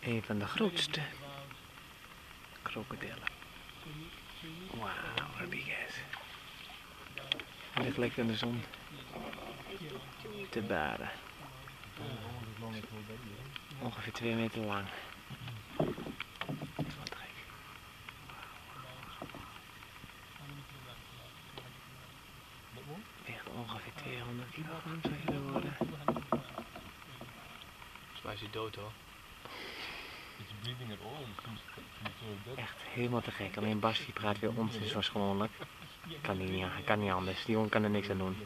Een van de grootste krokodillen. Wauw, wat big ass. Hij ligt lekker in de zon te baden. Ongeveer twee meter lang. Wat ongeveer 200 kilogram zou je worden. Volgens mij is hij dood hoor. Echt helemaal te gek. Alleen Bas die praat weer onzin zoals gewoonlijk. Kan niet, ja, kan niet anders. Die jongen kan er niks aan doen.